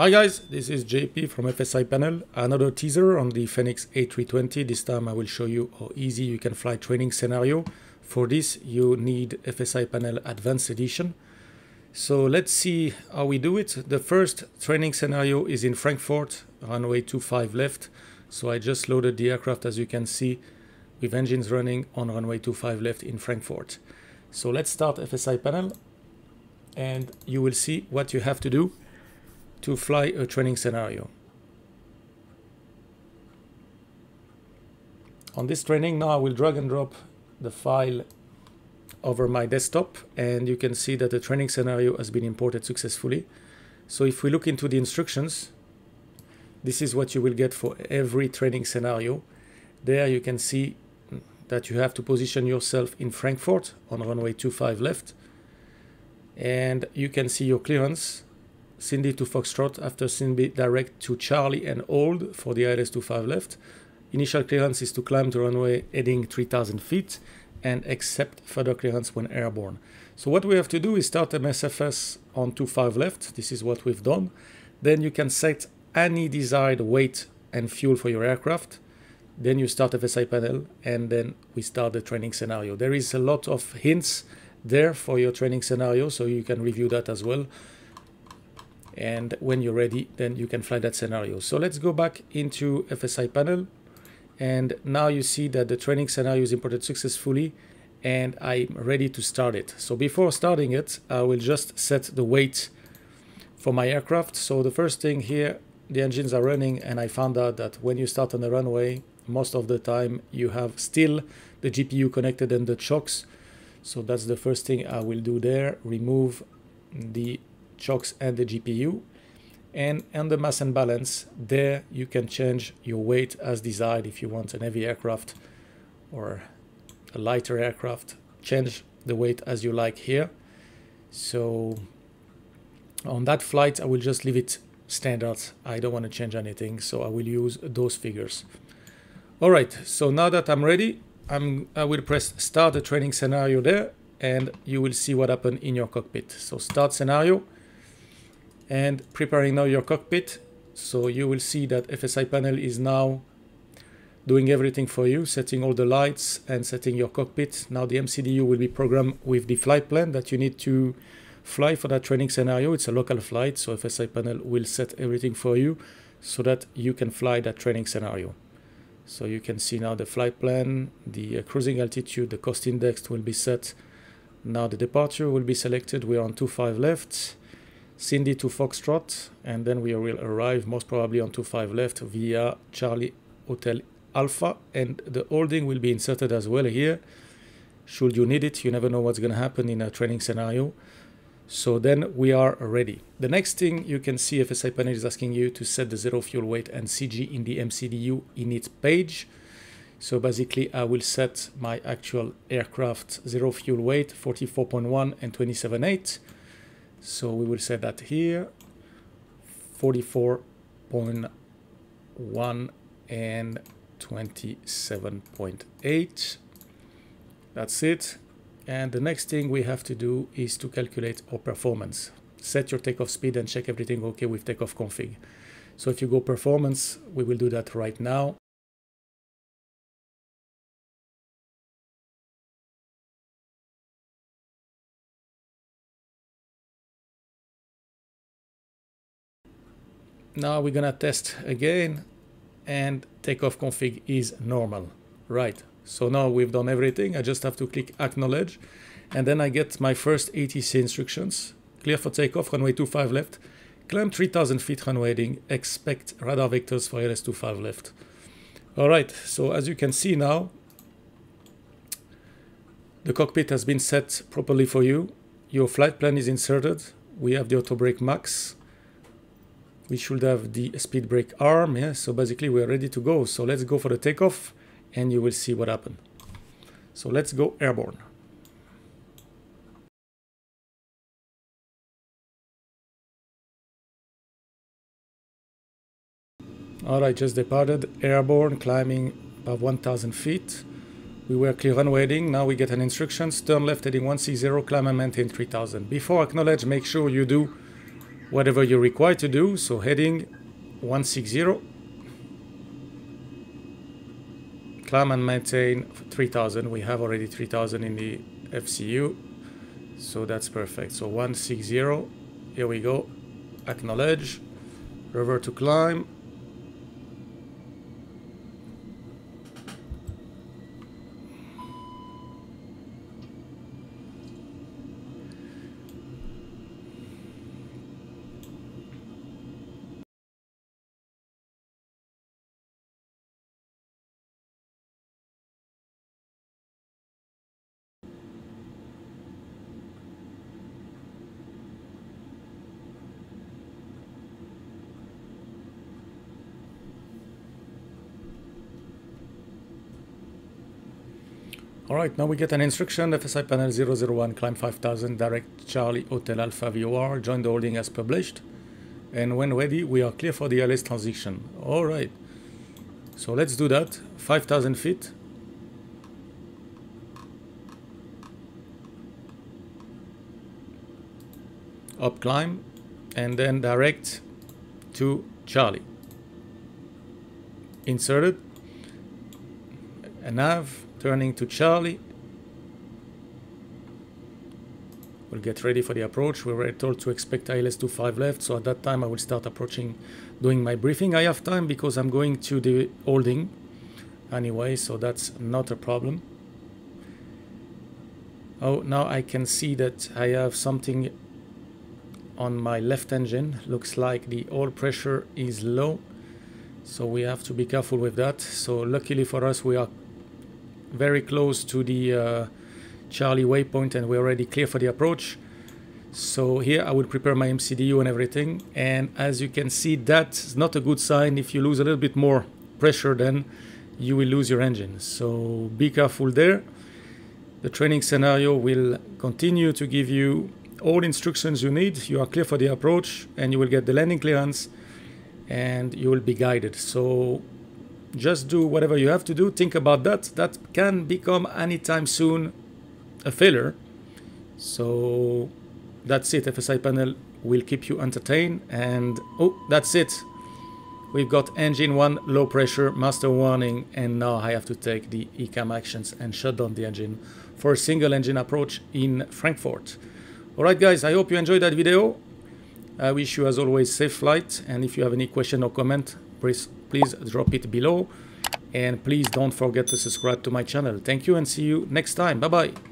Hi guys, this is JP from FSiPanel. Another teaser on the Fenix A320. This time I will show you how easy you can fly training scenario. For this you need FSiPanel Advanced Edition. So let's see how we do it. The first training scenario is in Frankfurt, runway 25 left. So I just loaded the aircraft as you can see with engines running on runway 25 left in Frankfurt. So let's start FSiPanel and you will see what you have to do to fly a training scenario. On this training now I will drag and drop the file over my desktop and you can see that the training scenario has been imported successfully. So if we look into the instructions, this is what you will get for every training scenario. There you can see that you have to position yourself in Frankfurt on runway 25 left. And you can see your clearance, Cindy to Foxtrot after Cindy direct to Charlie and hold for the ILS 25 left. Initial clearance is to climb the runway heading 3000 feet and accept further clearance when airborne. So what we have to do is start MSFS on 25 left. This is what we've done. Then you can set any desired weight and fuel for your aircraft. Then you start FSiPanel and then we start the training scenario. There is a lot of hints there for your training scenario, so you can review that as well. And when you're ready, then you can fly that scenario. So let's go back into FSiPanel. And now you see that the training scenario is imported successfully and I'm ready to start it. So before starting it, I will just set the weight for my aircraft. So the first thing here, the engines are running and I found out that when you start on the runway, most of the time you have still the GPU connected and the chocks. So that's the first thing I will do there, remove the chocks and the GPU. And the mass and balance, there you can change your weight as desired if you want an heavy aircraft or a lighter aircraft. Change the weight as you like here. So on that flight, I will just leave it standard. I don't want to change anything, so I will use those figures. All right, so now that I'm ready, I'm, I will press start the training scenario there and you will see what happened in your cockpit. So start scenario and preparing now your cockpit. So you will see that FSiPanel is now doing everything for you, setting all the lights and setting your cockpit. Now the MCDU will be programmed with the flight plan that you need to fly for that training scenario. It's a local flight, so FSiPanel will set everything for you so that you can fly that training scenario. So you can see now the flight plan, the uh, cruising altitude, the cost index will be set. Now the departure will be selected. We're on 25 left, Cindy to Foxtrot, and then we will arrive most probably on 25 left via Charlie Hotel Alpha, and the holding will be inserted as well here. Should you need it, you never know what's going to happen in a training scenario. So then we are ready. The next thing you can see FSiPanel is asking you to set the zero fuel weight and CG in the MCDU init page. So basically I will set my actual aircraft zero fuel weight 44.1 and 27.8. So we will set that here 44.1 and 27.8. That's it. And the next thing we have to do is to calculate our performance. Set your takeoff speed and check everything okay with takeoff config. So if you go performance, we will do that right now. Now we're gonna test again and takeoff config is normal. Right, so now we've done everything. I just have to click acknowledge and then I get my first ATC instructions. Clear for takeoff, runway 25 left. Climb 3000 feet runway heading. Expect radar vectors for ILS 25 left. All right, so as you can see now, the cockpit has been set properly for you. Your flight plan is inserted. We have the auto brake max. We should have the speed brake arm. Yeah, so basically we're ready to go. So let's go for the takeoff and you will see what happened. So let's go airborne. Alright, just departed, airborne, climbing above 1000 feet. We were clear runway heading, now we get an instructions, turn left heading 160, climb and maintain 3000. Before acknowledge, make sure you do whatever you're required to do. So heading 160. Climb and maintain 3000. We have already 3000 in the FCU. So that's perfect. So 160. Here we go. Acknowledge. Revert to climb. All right, now we get an instruction, FSiPanel 001, climb 5000, direct Charlie Hotel Alpha VOR, join the holding as published. And when ready, we are clear for the LS transition. All right, so let's do that. 5000 feet. Up climb, and then direct to Charlie. Inserted, a nav, turning to Charlie. We'll get ready for the approach. We were told to expect ILS 25 left, so at that time I will start approaching, doing my briefing. I have time because I'm going to the holding anyway, so that's not a problem. Oh, now I can see that I have something on my left engine. Looks like the oil pressure is low, so we have to be careful with that. So luckily for us, we are very close to the uh, Charlie waypoint and we're already clear for the approach. So here I will prepare my MCDU and everything. And as you can see, that's not a good sign. If you lose a little bit more pressure, then you will lose your engine. So be careful there. The training scenario will continue to give you all instructions you need. You are clear for the approach and you will get the landing clearance and you will be guided. So just do whatever you have to do. Think about that. That can become anytime soon a failure. So that's it. FSiPanel will keep you entertained. And oh, that's it. We've got engine one, low pressure, master warning, and now I have to take the ECAM actions and shut down the engine for a single engine approach in Frankfurt. Alright guys, I hope you enjoyed that video. I wish you as always safe flight and if you have any question or comment, please please drop it below. And please don't forget to subscribe to my channel. Thank you and see you next time. Bye bye